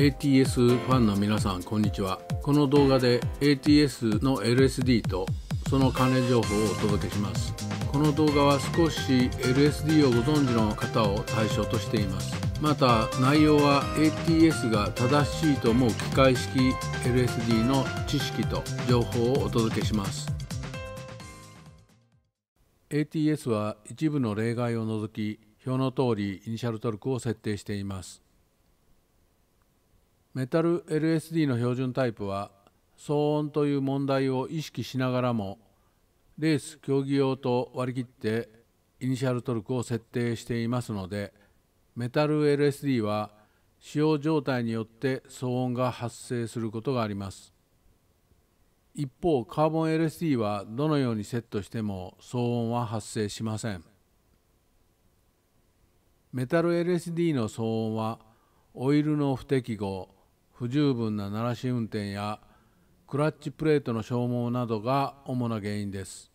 ATS ファンの皆さんこんにちは。この動画で ATS の LSD とその関連情報をお届けします。この動画は少し LSD をご存知の方を対象としています。また内容は ATS が正しいと思う機械式 LSD の知識と情報をお届けします。ATS は一部の例外を除き表の通りイニシャルトルクを設定しています。メタル LSD の標準タイプは騒音という問題を意識しながらもレース競技用と割り切ってイニシャルトルクを設定していますのでメタル LSD は使用状態によって騒音が発生することがあります。一方カーボン LSD はどのようにセットしても騒音は発生しません。メタル LSD の騒音はオイルの不適合不十分な鳴らし運転やクラッチプレートの消耗などが主な原因です。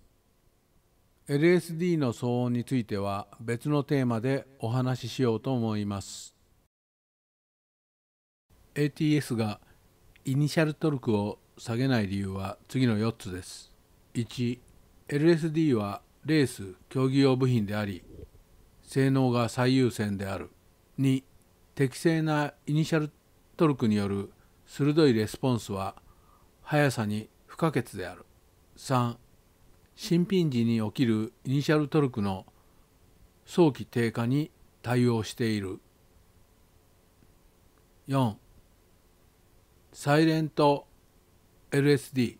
LSD の騒音については別のテーマでお話ししようと思います。ATS がイニシャルトルクを下げない理由は次の4つです。1LSD はレース競技用部品であり性能が最優先である。2適正なイニシャルトルクによる鋭いレスポンスは速さに不可欠である。3新品時に起きるイニシャルトルクの早期低下に対応している。4サイレント LSD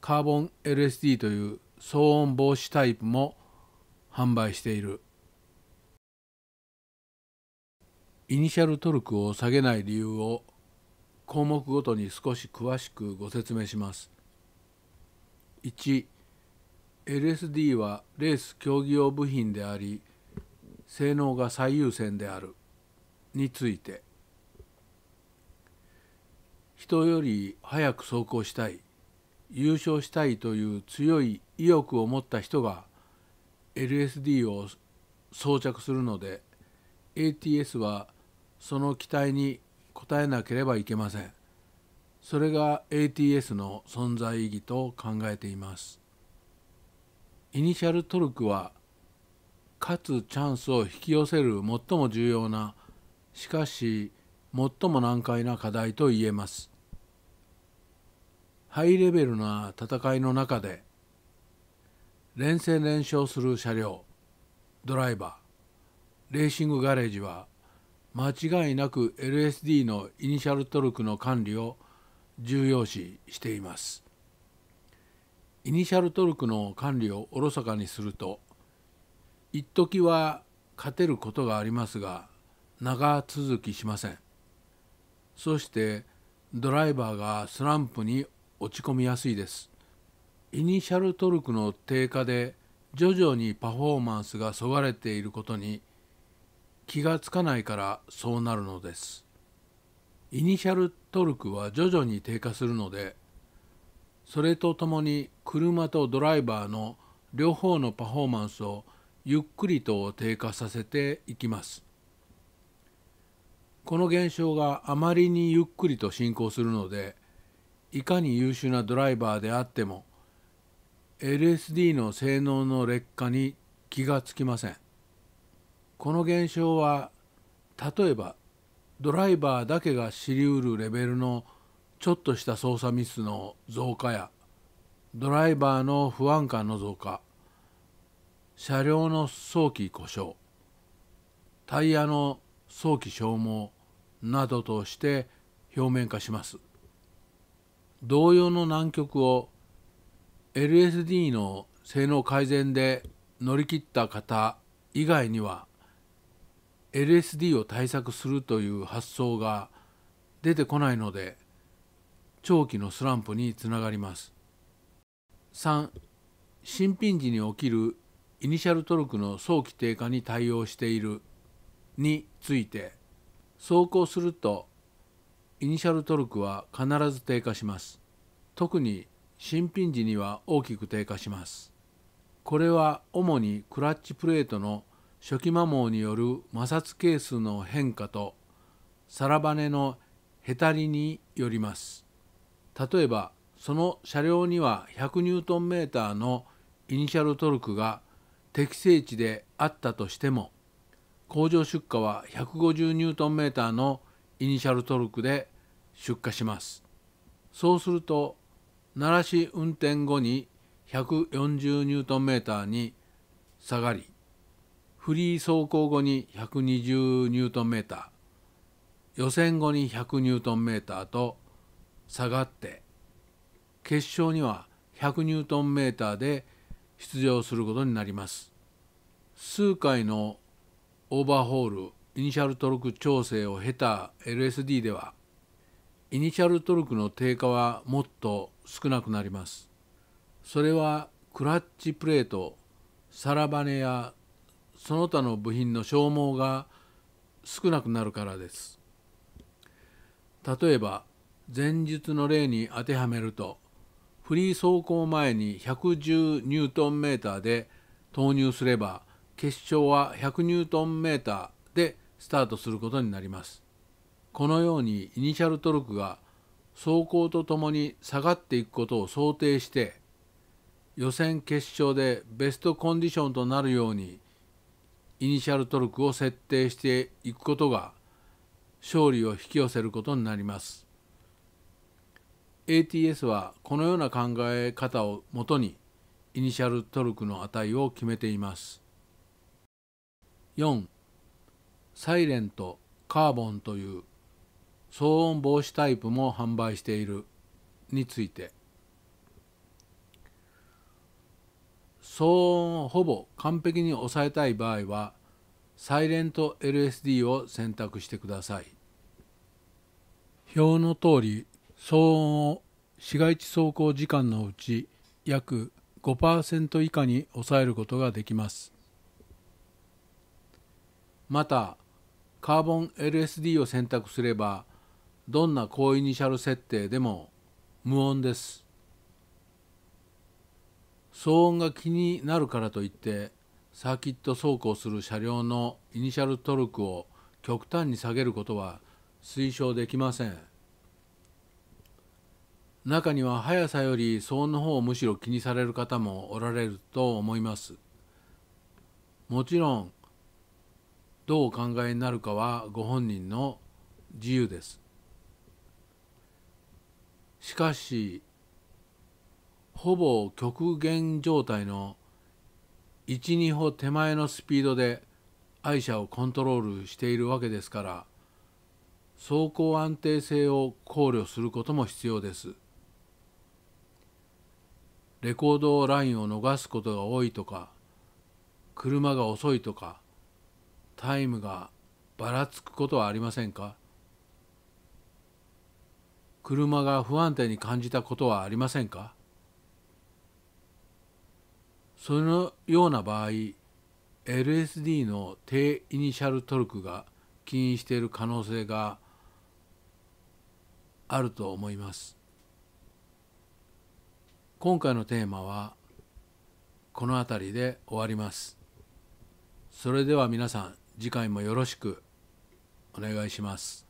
カーボン LSD という騒音防止タイプも販売している。イニシャルトルクを下げない理由を項目ごとに少し詳しくご説明します。1 LSD はレース競技用部品であり性能が最優先であるについて人より速く走行したい優勝したいという強い意欲を持った人が LSD を装着するので ATS はその期待に応えなければいけません。それが ATS の存在意義と考えています。イニシャルトルクは勝つチャンスを引き寄せる最も重要なしかし最も難解な課題と言えます。ハイレベルな戦いの中で連戦連勝する車両ドライバーレーシングガレージは間違いなく LSD のイニシャルトルクの管理を重要視しています。イニシャルトルクの管理をおろそかにすると一時は勝てることがありますが長続きしません。そしてドライバーがスランプに落ち込みやすいです。イニシャルトルクの低下で徐々にパフォーマンスがそがれていることに気がつかないからそうなるのです。イニシャルトルクは徐々に低下するのでそれとともに車とドライバーの両方のパフォーマンスをゆっくりと低下させていきます。この現象があまりにゆっくりと進行するのでいかに優秀なドライバーであっても LSD の性能の劣化に気がつきません。この現象は例えばドライバーだけが知りうるレベルのちょっとした操作ミスの増加やドライバーの不安感の増加車両の早期故障タイヤの早期消耗などとして表面化します。同様の難局を LSD の性能改善で乗り切った方以外には LSD を対策するという発想が出てこないので長期のスランプにつながります。3新品時に起きるイニシャルトルクの早期低下に対応しているについて走行するとイニシャルトルクは必ず低下します。特に新品時には大きく低下します。これは主にクラッチプレートの初期摩耗による摩擦係数の変化と皿バネのへたりによります。例えばその車両には100ニュートンメーターのイニシャルトルクが適正値であったとしても工場出荷は150ニュートンメーターのイニシャルトルクで出荷します。そうすると鳴らし運転後に140ニュートンメーターに下がりフリー走行後に120ニュートンメーター予選後に100ニュートンメーターと下がって決勝には100ニュートンメーターで出場することになります。数回のオーバーホールイニシャルトルク調整を経た LSD ではイニシャルトルクの低下はもっと少なくなります。それはクラッチプレートサラバネやその他の部品の消耗が少なくなるからです。例えば前述の例に当てはめるとフリー走行前に110ニュートンメーターで投入すれば決勝は100ニュートンメーターでスタートすることになります。このようにイニシャルトルクが走行とともに下がっていくことを想定して予選決勝でベストコンディションとなるようにイニシャルトルクを設定していくことが勝利を引き寄せることになります。ATS はこのような考え方をもとにイニシャルトルクの値を決めています。4サイレントカーボンという騒音防止タイプも販売しているについて。騒音をほぼ完璧に抑えたい場合はサイレント LSD を選択してください。表の通り騒音を市街地走行時間のうち約5%以下に抑えることができます。またカーボン LSD を選択すればどんな高イニシャル設定でも無音です。騒音が気になるからといってサーキット走行する車両のイニシャルトルクを極端に下げることは推奨できません。中には速さより騒音の方をむしろ気にされる方もおられると思います。もちろんどうお考えになるかはご本人の自由です。しかしほぼ極限状態の12歩手前のスピードで愛車をコントロールしているわけですから走行安定性を考慮することも必要です。レコードラインを逃すことが多いとか車が遅いとかタイムがばらつくことはありませんか？車が不安定に感じたことはありませんか？そのような場合 LSD の低イニシャルトルクが起因している可能性があると思います。今回のテーマはこの辺りで終わります。それでは皆さん次回もよろしくお願いします。